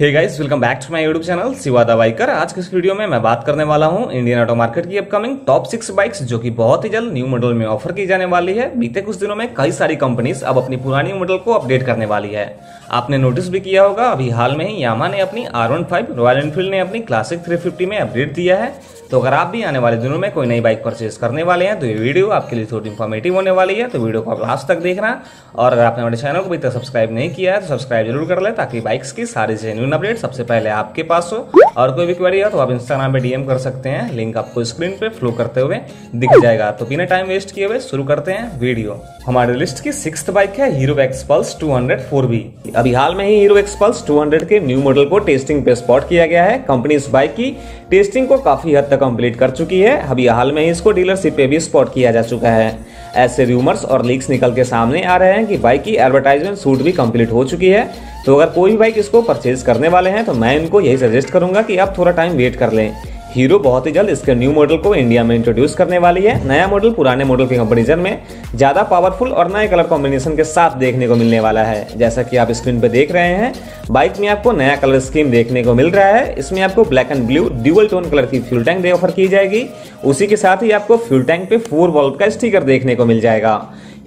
Hey guys welcome back to my YouTube channel Shiva Dawaikar आज के इस video में मैं बात करने वाला हूँ इंडियन ऑटो मार्केट की अपकमिंग टॉप सिक्स बाइक्स जो कि बहुत ही जल्द न्यू मॉडल में ऑफ़र की जाने वाली है। बीते कुछ दिनों में कई सारी कंपनीज़ अब अपनी पुरानी मॉडल को अपडेट करने वाली है। आपने नोटिस भी किया होगा, अभी हाल में ही यामा ने अपनी R one five Royal Enfield ने अपनी क्लासिक थ्री में अपडेट दिया है। तो अगर आप भी आने वाले दिनों में कोई नई बाइक परचेज करने वाले हैं तो ये वीडियो आपके लिए थोड़ी इन्फॉर्मेटिव होने वाली है तो वीडियो को आप लास्ट तक देखना। और अगर आपने हमारे चैनल को अभी तक सब्सक्राइब नहीं किया है तो सब्सक्राइब ज़रूर कर ले, ताकि बाइक्स की सारी जेन्यून अपडेट सबसे पहले आपके पास हो। और कोई भी क्वेरी हो तो आप इंस्टाग्राम पे डीएम कर सकते हैं। लिंक आपको स्क्रीन पे फ्लो करते हुए दिख जाएगा। तो बिना टाइम वेस्ट किए हुए शुरू करते हैं वीडियो। हमारे लिस्ट की सिक्स बाइक है हीरो एक्सपल्स 200 4V अभी हाल में ही हीरो एक्सपल्स 200 के न्यू मॉडल को टेस्टिंग पे स्पॉट किया गया है। कंपनी इस बाइक की टेस्टिंग को काफ़ी हद तक कंप्लीट कर चुकी है। अभी हाल में इसको डीलरशिप पे भी स्पॉट किया जा चुका है। ऐसे रूमर्स और लीक्स निकल के सामने आ रहे हैं कि बाइक की एडवर्टाइजमेंट सूट भी कंप्लीट हो चुकी है। तो अगर कोई भी बाइक इसको परचेज करने वाले हैं तो मैं इनको यही सजेस्ट करूँगा कि आप थोड़ा टाइम वेट कर लें। हीरो बहुत ही जल्द इसके न्यू मॉडल को इंडिया में इंट्रोड्यूस करने वाली है। नया मॉडल पुराने मॉडल के कंपेरिजन में ज़्यादा पावरफुल और नए कलर कॉम्बिनेशन के साथ देखने को मिलने वाला है। जैसा कि आप स्क्रीन पे देख रहे हैं बाइक में आपको नया कलर स्कीम देखने को मिल रहा है। इसमें आपको black and blue dual tone colour की फ्यूल टैंक ऑफ़र की जाएगी। उसी के साथ ही आपको फ्यूल टैंक पे फोर वॉल्व का स्टिकर देखने को मिल जाएगा।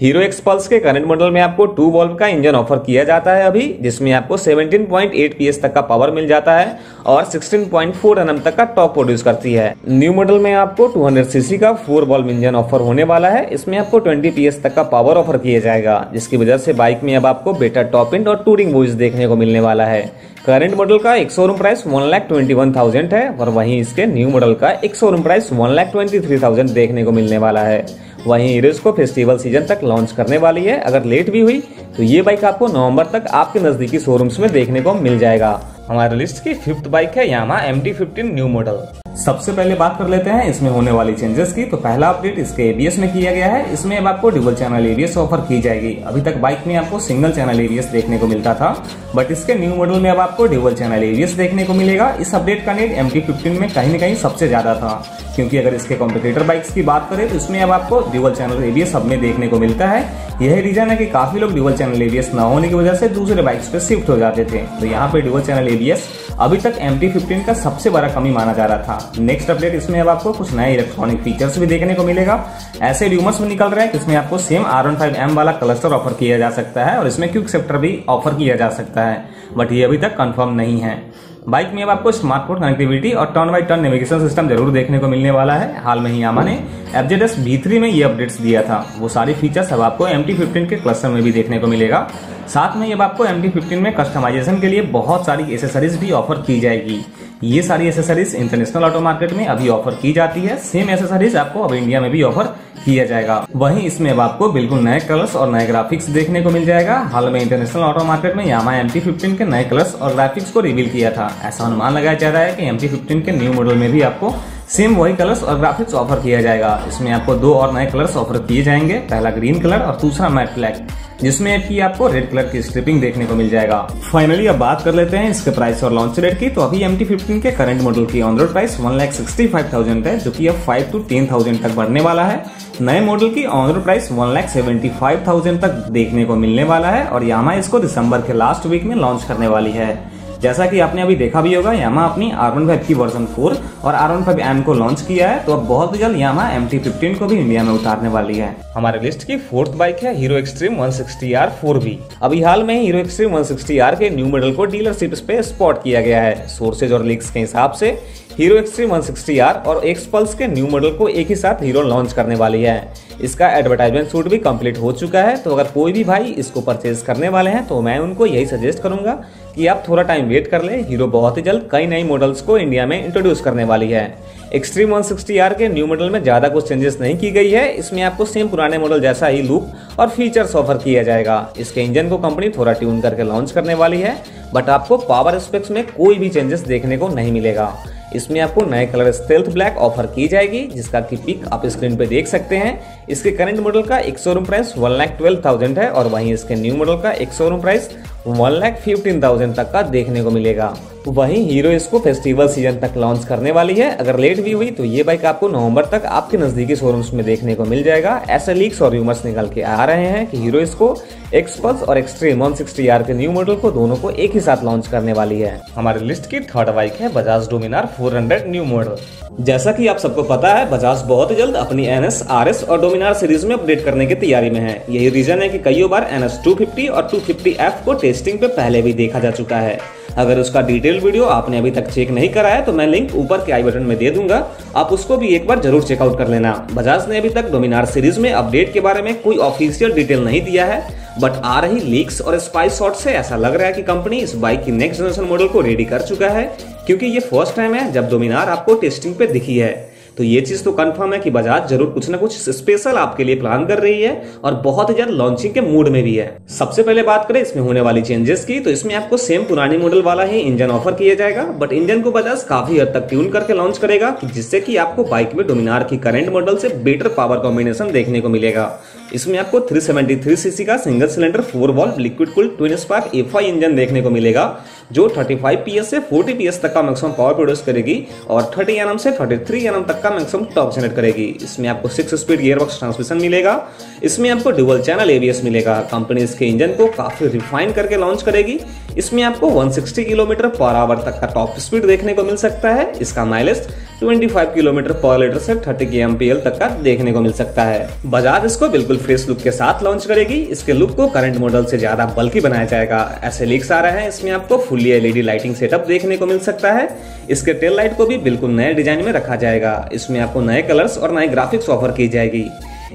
हीरो एक्सपल्स के करंट मॉडल में आपको टू वॉल्व का इंजन ऑफ़र किया जाता है अभी, जिसमें आपको 17.8 पीएस तक का पावर मिल जाता है और 16.4 एनएम तक का टॉप प्रोड्यूस करती है। न्यू मॉडल में आपको 200 सीसी का फोर वॉल्व इंजन ऑफ़र होने वाला है। इसमें आपको 20 पीएस तक का पावर ऑफ़र किया जाएगा, जिसकी वजह से बाइक में अब आपको बेटर टॉप इंड और टूरिंग वॉइस देखने को मिलने वाला है। करंट मॉडल का एक showroom price one lakh twenty one thousand है और वहीं इसके न्यू मॉडल का एक showroom price one lakh twenty three thousand देखने को मिलने वाला है। वहीं इरेज को फेस्टिवल सीज़न तक लॉन्च करने वाली है। अगर लेट भी हुई तो ये बाइक आपको नवंबर तक आपके नजदीकी शोरूम्स में देखने को मिल जाएगा। हमारे लिस्ट की फिफ्थ बाइक है Yamaha M T fifteen new model सबसे पहले बात कर लेते हैं इसमें होने वाली चेंजेस की। तो पहला अपडेट इसके एबीएस में किया गया है। इसमें अब आपको डुबल चैनल एबीएस ऑफ़र की जाएगी। अभी तक बाइक में आपको सिंगल चैनल एबीएस देखने को मिलता था। बट इसके न्यू मॉडल में अब आपको डुबल चैनल एबीएस देखने को मिलेगा। इस अपडेट का नेट एम में कहीं न कहीं सबसे ज़्यादा था। क्योंकि अगर इसके कॉम्पिटेटर बाइक्स की बात करें तो इसमें अब आपको ड्यूबल चैनल एबीएस सब में देखने को मिलता है। यही रीजन है कि काफ़ी लोग ड्यूबल चैनल एबीएस न होने की वजह से दूसरे बाइक्स पे शिफ्ट हो जाते थे। तो यहाँ पे ड्यूबल चैनल एबीएस अभी तक एम टी का सबसे बड़ा कमी माना जा रहा था। नेक्स्ट अपडेट इसमें अब आपको कुछ नए इलेक्ट्रॉनिक फीचर्स भी देखने को मिलेगा। ऐसे र्यूमर्स में निकल रहे हैं कि इसमें आपको सेम आर एम वाला क्लस्टर ऑफ़र किया जा सकता है और इसमें क्यूक सेप्टर भी ऑफ़र किया जा सकता है। बट ये अभी तक कंफर्म नहीं है। बाइक में अब आपको स्मार्टफ़ोन कनेक्टिविटी और turn by turn navigation system ज़रूर देखने को मिलने वाला है। हाल में ही यामा ने एफजेडएस बी थ्री में ये अपडेट्स दिया था। वो सारी फीचर्स अब आपको एम टी के क्लस्टर में भी देखने को मिलेगा। साथ में अब आपको एम में कस्टमाइजेशन के लिए बहुत सारी एसेसरीज भी ऑफ़र की जाएगी। ये सारी एसेसरीज इंटरनेशनल ऑटो मार्केट में अभी ऑफ़र की जाती है। सेम एसेसरीज आपको अब इंडिया में भी ऑफ़र किया जाएगा। वहीं इसमें अब आपको बिल्कुल नए कलर्स और नए ग्राफिक्स देखने को मिल जाएगा। हाल में इंटरनेशनल ऑटो मार्केट में यामा एम टी के नए कलर्स और ग्राफिक्स को रिवील किया था। ऐसा अनुमान लगाया जा रहा है कि एम टी के न्यू मॉडल में भी आपको सेम वही कलर्स और ग्राफिक्स ऑफ़र किया जाएगा। इसमें आपको दो और नए कलर्स ऑफ़र किए जाएँगे। पहला ग्रीन कलर और दूसरा मैट ब्लैक जिसमें कि आपको रेड कलर की स्ट्रिपिंग देखने को मिल जाएगा। फाइनली अब बात कर लेते हैं इसके प्राइस और लॉन्च रेट की। तो अभी एम टी फिफ्टीन के करंट मॉडल की on road price one lakh sixty five thousand है, जो कि अब फाइव टू टेन थाउज़ेंड तक बढ़ने वाला है। नए मॉडल की on road price one lakh seventy five thousand तक देखने को मिलने वाला है और यामा इसको दिसंबर के लास्ट वीक में लॉन्च करने वाली है। जैसा कि आपने अभी देखा भी होगा यामा अपनी आर वन फाइव की वर्जन फोर और आर वन फाइव एम को लॉन्च किया है तो अब बहुत जल्द यामा एम टी फिफ्टीन को भी इंडिया में उतारने वाली है। हमारे लिस्ट की फोर्थ बाइक है Hero Xtreme 160 R four V अभी हाल में हीरो एक्सट्रीम 160 आर के न्यू मॉडल को डीलरशिप पे स्पॉट किया गया है। सोर्सेज और लीक्स के हिसाब से हीरो एक्सट्रीम 160 आर और एक्सपल्स के न्यू मॉडल को एक ही साथ हीरो लॉन्च करने वाली है। इसका एडवर्टाइजमेंट शूट भी कंप्लीट हो चुका है तो अगर कोई भी भाई इसको परचेज करने वाले हैं तो मैं उनको यही सजेस्ट करूँगा कि आप थोड़ा टाइम वेट कर ले। हीरो बहुत ही जल्द कई नई मॉडल्स को इंडिया में इंट्रोड्यूस करने वाली है। एक्सट्रीम 160 आर के न्यू मॉडल में ज़्यादा कुछ चेंजेस नहीं की गई है। इसमें आपको सेम पुराने मॉडल जैसा ही लुक और फीचर्स ऑफ़र किया जाएगा। इसके इंजन को कंपनी थोड़ा ट्यून करके लॉन्च करने वाली है। बट आपको पावर स्पेक्स में कोई भी चेंजेस देखने को नहीं मिलेगा। इसमें आपको नए कलर स्टेल्थ ब्लैक ऑफ़र की जाएगी, जिसका की पिक आप स्क्रीन पे देख सकते हैं। इसके करंट मॉडल का एक showroom price one lakh twelve thousand है और वहीं इसके न्यू मॉडल का एक showroom price one lakh fifteen thousand तक का देखने को मिलेगा। वहीं हीरो इसको फेस्टिवल सीज़न तक लॉन्च करने वाली है। अगर लेट भी हुई तो ये बाइक आपको नवंबर तक आपके नजदीकी शोरूम्स में देखने को मिल जाएगा। ऐसे लीक्स और रूमर्स निकल के आ रहे हैं कि हीरो इसको एक्सपल्स और एक्सट्रीम 160 आर के न्यू मॉडल को दोनों को एक ही साथ लॉन्च करने वाली है। हमारे लिस्ट की थर्ड बाइक है बजाज डोमिनार 400 न्यू मॉडल जैसा कि आप सबको पता है, बजाज बहुत जल्द अपनी एन एस आर एस और डोमिनार सीरीज़ में अपडेट करने की तैयारी में है। यही रीजन है कि कई बार एन एस टू फिफ्टी और टू फिफ्टी एफ़ को टेस्टिंग पे पहले भी देखा जा चुका है। अगर उसका डिटेल वीडियो आपने अभी तक चेक नहीं करा है तो मैं लिंक ऊपर के आई बटन में दे दूँगा। आप उसको भी एक बार ज़रूर चेकआउट कर लेना। बजाज ने अभी तक डोमिनार सीरीज़ में अपडेट के बारे में कोई ऑफिशियल डिटेल नहीं दिया है। बट आ रही लीक्स और स्पाइस शॉट से ऐसा लग रहा है कि कंपनी इस बाइक की नेक्स्ट जनरेशन मॉडल को रेडी कर चुका है, क्योंकि ये फ़र्स्ट टाइम है जब डोमिनार आपको टेस्टिंग पे दिखी है। तो ये चीज़ तो कंफर्म है कि बजाज ज़रूर कुछ ना कुछ स्पेशल आपके लिए प्लान कर रही है और बहुत ही जल्द लॉन्चिंग के मूड में भी है। सबसे पहले बात करें इसमें होने वाली चेंजेस की तो इसमें आपको सेम पुरानी मॉडल वाला ही इंजन ऑफ़र किया जाएगा बट इंजन को बजाज काफ़ी हद तक ट्यून करके लॉन्च करेगा, जिससे की आपको बाइक में डोमिनार की करंट मॉडल से बेटर पावर कॉम्बिनेशन देखने को मिलेगा। इसमें आपको 373 सीसी का single cylinder four valve liquid cool twin spark F engine देखने को मिलेगा। जो 35 पीएस से 40 पीएस तक का मैक्सिमम पावर प्रोड्यूस करेगी और 30 एनएम से 33 एनएम तक का मैक्सिमम टॉप जनरेट करेगी। इसमें आपको सिक्स स्पीड गियरबॉक्स ट्रांसमिशन मिलेगा। इसमें आपको डुअल चैनल एबीएस मिलेगा। कंपनी इसके इंजन को काफ़ी रिफाइन करके लॉन्च करेगी। इसमें आपको 160 किलोमीटर पर आवर तक का टॉप स्पीड देखने को मिल सकता है। इसका माइलेज 25 किलोमीटर पर लीटर से 30 के तक का देखने को मिल सकता है। बजाज इसको बिल्कुल फ्रेश लुक के साथ लॉन्च करेगी। इसके लुक को करंट मॉडल से ज़्यादा बल्कि बनाया जाएगा। ऐसे लीक्स आ रहे हैं। इसमें आपको फुल्ली एलईडी लाइटिंग सेटअप देखने को मिल सकता है। इसके टेल लाइट को भी बिल्कुल नए डिज़ाइन में रखा जाएगा। इसमें आपको नए कलर्स और नए ग्राफिक्स ऑफ़र की जाएगी।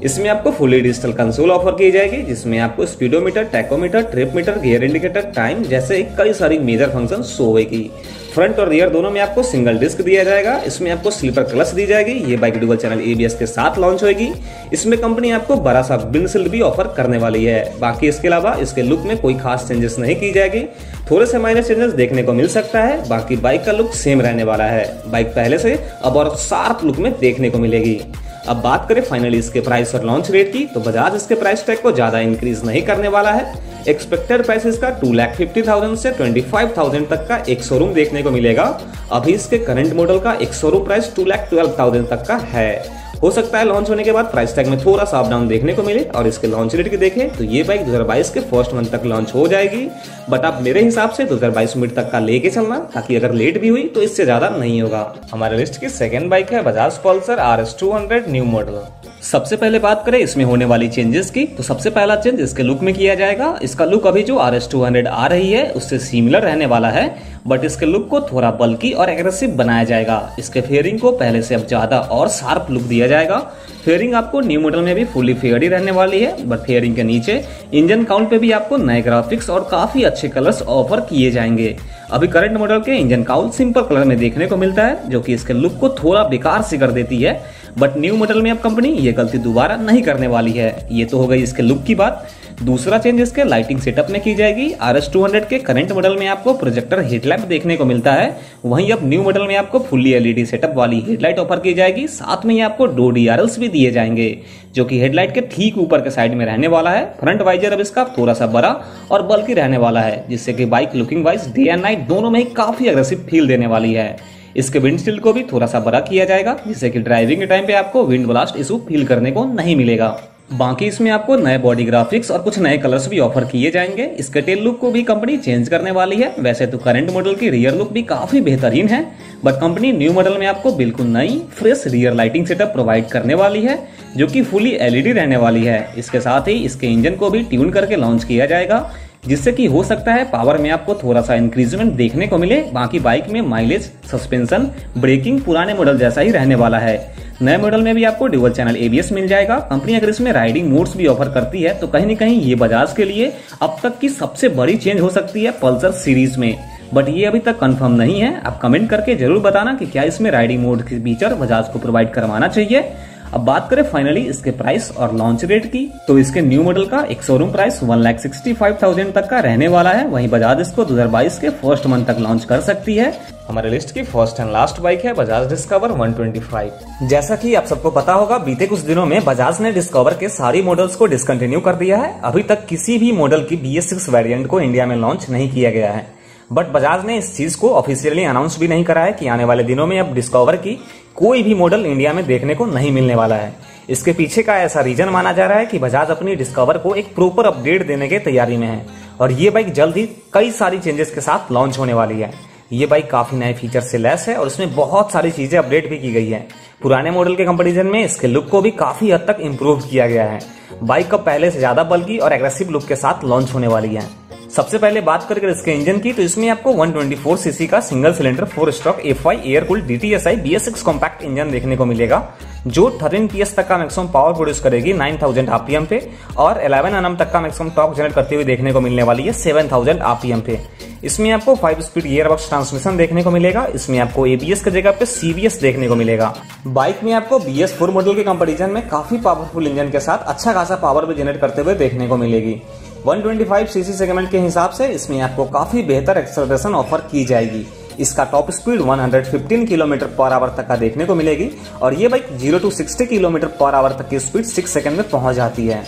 इसमें आपको फुली डिजिटल कंसोल ऑफ़र की जाएगी, जिसमें आपको speedometer tachometer trip meter gear indicator time जैसे कई सारी मेजर फ़ंक्शन शो होगी। फ्रंट और रियर दोनों में आपको सिंगल डिस्क दिया जाएगा। इसमें आपको स्लीपर क्लच दी जाएगी। ये बाइक डुअल चैनल एबीएस के साथ लॉन्च होगी। इसमें कंपनी आपको बड़ा सा विंडशील्ड भी ऑफ़र करने वाली है। बाकी इसके अलावा इसके लुक में कोई खास चेंजेस नहीं की जाएगी। थोड़े से माइनर चेंजेस देखने को मिल सकता है। बाकी बाइक का लुक सेम रहने वाला है। बाइक पहले से अब और शार्प लुक में देखने को मिलेगी। अब बात करें फाइनली इसके प्राइस और लॉन्च रेट की तो बजाज इसके प्राइस टैग को ज़्यादा इंक्रीज नहीं करने वाला है। एक्सपेक्टेड प्राइस इसका टू लैख फिफ्टी थाउज़ेंड से ट्वेंटी फाइव थाउज़ेंड तक का एक शोरूम देखने को मिलेगा। अभी इसके करंट मॉडल का एक showroom price two lakh twelve thousand तक का है। हो सकता है लॉन्च होने के बाद प्राइस टैग में थोड़ा सा अपडाउन देखने को मिले और इसके लॉन्च रेट की देखें तो ये बाइक 2022 के फ़र्स्ट मंथ तक लॉन्च हो जाएगी। बट आप मेरे हिसाब से 2022 मिनट तक का लेके चलना, ताकि अगर लेट भी हुई तो इससे ज़्यादा नहीं होगा। हमारे लिस्ट की सेकेंड बाइक है Bajaj Pulsar R S new model सबसे पहले बात करें इसमें होने वाली चेंजेस की तो सबसे पहला चेंज इसके लुक में किया जाएगा। इसका लुक अभी जो आर एस टू हंड्रेड आ रही है, उससे सिमिलर रहने वाला है। बट इसके लुक को थोड़ा बल्कि और एग्रेसिव बनाया जाएगा। इसके फेयरिंग को पहले से अब ज़्यादा और शार्प लुक दिया जाएगा। फेयरिंग आपको न्यू मॉडल में भी फुली फेयर ही रहने वाली है। बट फेयरिंग के नीचे इंजन काउंट पे भी आपको नए ग्राफिक्स और काफ़ी अच्छे कलर्स ऑफ़र किए जाएँगे। अभी करंट मॉडल के इंजन काउंट सिंपल कलर में देखने को मिलता है, जो कि इसके लुक को थोड़ा बेकार से कर देती है। बट न्यू मॉडल में अब कंपनी ये गलती दोबारा नहीं करने वाली है। ये तो हो गई इसके लुक की बात। दूसरा चेंज इसके लाइटिंग सेटअप में की जाएगी। आर एस के करंट मॉडल में आपको प्रोजेक्टर हेडलैम्प देखने को मिलता है। वहीं अब न्यू मॉडल में आपको फुल्ली एलईडी सेटअप वाली हेडलाइट ऑफ़र की जाएगी। साथ में ही आपको दो डी भी दिए जाएँगे, जो कि हेडलाइट के ठीक ऊपर के साइड में रहने वाला है। फ्रंट वाइजर अब इसका थोड़ा सा बड़ा और बल्कि रहने वाला है, जिससे कि bike looking wise day and night दोनों में ही काफ़ी अग्रेसिव फील देने वाली है। इसके विंडशील्ड को भी थोड़ा सा बड़ा किया जाएगा, जिससे कि ड्राइविंग के टाइम पे आपको विंड ब्लास्ट इशू फील करने को नहीं मिलेगा। बाकी इसमें आपको नए बॉडी ग्राफिक्स और कुछ नए कलर्स भी ऑफ़र किए जाएँगे। इसके टेल लुक को भी कंपनी चेंज करने वाली है। वैसे तो करंट मॉडल की रियर लुक भी काफ़ी बेहतरीन है बट कंपनी न्यू मॉडल में आपको बिल्कुल नई fresh rear lighting setup provide करने वाली है, जो कि फुली एलईडी रहने वाली है। इसके साथ ही इसके इंजन को भी ट्यून करके लॉन्च किया जाएगा, जिससे कि हो सकता है पावर में आपको थोड़ा सा इंक्रीजमेंट देखने को मिले। बाकी बाइक में माइलेज सस्पेंशन ब्रेकिंग पुराने मॉडल जैसा ही रहने वाला है। नए मॉडल में भी आपको ड्यूअल चैनल एबीएस मिल जाएगा। कंपनी अगर इसमें राइडिंग मोड्स भी ऑफ़र करती है तो कहीं ना कहीं ये बजाज के लिए अब तक की सबसे बड़ी चेंज हो सकती है पल्सर सीरीज़ में। बट ये अभी तक कंफर्म नहीं है। आप कमेंट करके ज़रूर बताना कि क्या इसमें राइडिंग मोड की फीचर बजाज को प्रोवाइड करवाना चाहिए। अब बात करें फाइनली इसके प्राइस और लॉन्च रेट की तो इसके न्यू मॉडल का एक showroom price one lakh sixty five thousand तक का रहने वाला है। वहीं बजाज इसको 2022 के फ़र्स्ट मंथ तक लॉन्च कर सकती है। हमारे लिस्ट की फ़र्स्ट एंड लास्ट बाइक है बजाज डिस्कवर 125 जैसा कि आप सबको पता होगा, बीते कुछ दिनों में बजाज ने डिस्कवर के सारी मॉडल्स को डिसकंटिन्यू कर दिया है। अभी तक किसी भी मॉडल की बी एस वेरियंट को इंडिया में लॉन्च नहीं किया गया है। बट बजाज ने इस चीज़ को ऑफिशियली अनाउंस भी नहीं करा है कि आने वाले दिनों में अब डिस्कवर की कोई भी मॉडल इंडिया में देखने को नहीं मिलने वाला है। इसके पीछे का ऐसा रीजन माना जा रहा है कि बजाज अपनी डिस्कवर को एक प्रॉपर अपडेट देने के तैयारी में है। और ये बाइक जल्द ही कई सारी चेंजेस के साथ लॉन्च होने वाली है। ये बाइक काफ़ी नए फीचर से लेस है और इसमें बहुत सारी चीज़ें अपडेट भी की गई है। पुराने मॉडल के कंपेरिजन में इसके लुक को भी काफ़ी हद तक इम्प्रूव किया गया है। बाइक का पहले से ज़्यादा बल्कि और एग्रेसिव लुक के साथ लॉन्च होने वाली है। सबसे पहले बात करके इसके इंजन की तो इसमें आपको 124 सीसी का single cylinder, four stroke F I air cooled D T S I B S six compact engine देखने को मिलेगा, जो थर्टीन पी तक का मैक्सिमम पावर प्रोड्यूस करेगी 9000 थाउज़ेंड आरपीएम पे, और 11 एनएम तक का मैक्सिमम टॉक जनरेट करते हुए देखने को मिलने वाली है 7000 थाउज़ेंड आरपीएम पे। इसमें आपको five speed gear box transmission देखने को मिलेगा, इसमें आपको एबीएस की जगह पे सीबीएस देखने को मिलेगा। बाइक में आपको बी एस फोर मॉडल के कंपेरिजन में काफ़ी पावरफुल इंजन के साथ अच्छा खासा पावर भी जनरेट करते हुए देखने को मिलेगी। 125 सीसी सेगमेंट के हिसाब से इसमें आपको काफ़ी बेहतर एक्सलेशन ऑफ़र की जाएगी। इसका top speed 115 kilometre per hour तक का देखने को मिलेगी और ये bike 0 to 60 kilometre per hour तक की स्पीड 6 सेकंड में पहुँच जाती है।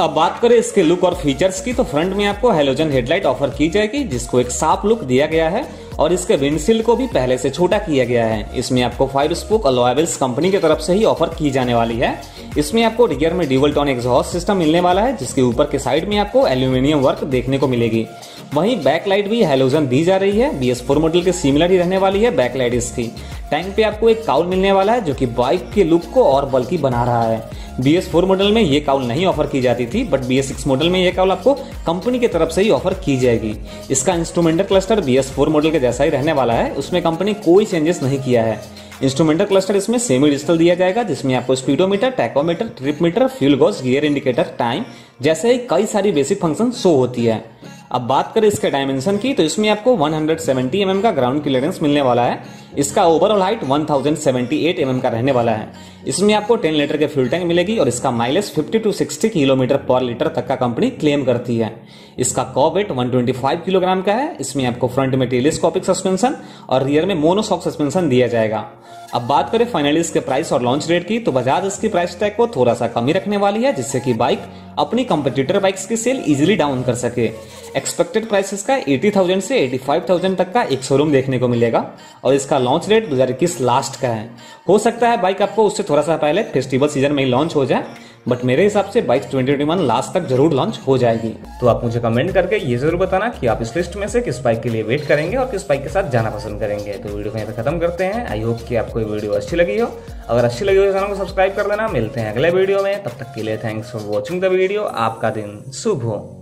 अब बात करें इसके लुक और फीचर्स की तो फ्रंट में आपको हेलोजन हेडलाइट ऑफ़र की जाएगी, जिसको एक साफ़ लुक दिया गया है। और इसके विंडशील्ड को भी पहले से छोटा किया गया है। इसमें आपको फाइव स्पोक अलॉयबल्स कंपनी की तरफ़ से ही ऑफ़र की जाने वाली है। इसमें आपको रियर में ड्यूबल टॉन एग्जॉस्ट सिस्टम मिलने वाला है, जिसके ऊपर के साइड में आपको एल्यूमिनियम वर्क देखने को मिलेगी। वहीं बैकलाइट भी हेलोजन दी जा रही है। बी एस फोर मॉडल के सिमिलर ही रहने वाली है बैकलाइट इसकी। टैंक पे आपको एक काउल मिलने वाला है, जो कि बाइक के लुक को और बल्कि बना रहा है। बी एस फोर मॉडल में ये काउल नहीं ऑफ़र की जाती थी but B S six model में ये काउल आपको कंपनी की तरफ़ से ही ऑफ़र की जाएगी। इसका instrumental cluster B S four model के जैसा ही रहने वाला है, उसमें कंपनी कोई चेंजेस नहीं किया है। इंस्ट्रूमेंटल क्लस्टर इसमें सेमी डिजिटल दिया जाएगा, जिसमें आपको speedometer tachometer trip meter fuel gauge gear indicator time जैसे ही कई सारी बेसिक फ़ंक्शन शो होती है। अब बात करें इसके डायमेंशन की तो इसमें आपको 170 mm का ग्राउंड क्लियरेंस मिलने वाला है। इसका ओवरऑल हाइट 1078 mm का रहने वाला है। इसमें आपको 10 लीटर के फ्यूल टैंक मिलेगी और इसका mileage 50 to 60 kilometre per litre तक का कंपनी क्लेम करती है। इसका कॉ वेट 125 किलोग्राम का है। इसमें आपको फ्रंट में टेलीस्कोपिक सस्पेंशन और रियर में मोनोसॉक सस्पेंशन दिया जाएगा। अब बात करें फाइनली इसके प्राइस और लॉन्च रेट की तो बजाज इसकी प्राइस टैग को थोड़ा सा कमी रखने वाली है जिससे कि बाइक अपनी कंपटीटर बाइक्स की सेल इजीली डाउन कर सके। एक्सपेक्टेड प्राइस इसका 80,000 से 85,000 तक का एक शोरूम देखने को मिलेगा और इसका लॉन्च रेट 2021 लास्ट का है। हो सकता है बाइक आपको उससे थोड़ा सा पहले फेस्टिवल सीज़न में ही लॉन्च हो जाए बट मेरे हिसाब से बाइक 2021 लास्ट तक ज़रूर लॉन्च हो जाएगी। तो आप मुझे कमेंट करके ये ज़रूर बताना कि आप इस लिस्ट में से किस बाइक के लिए वेट करेंगे और किस बाइक के साथ जाना पसंद करेंगे। तो वीडियो को यहाँ पे खत्म करते हैं। आई होप कि आपको ये वीडियो अच्छी लगी हो। अगर अच्छी लगी हो तो चैनल को सब्सक्राइब कर लेना मिलते हैं अगले वीडियो में। तब तक के लिए thanks for watching the video आपका दिन शुभ हो।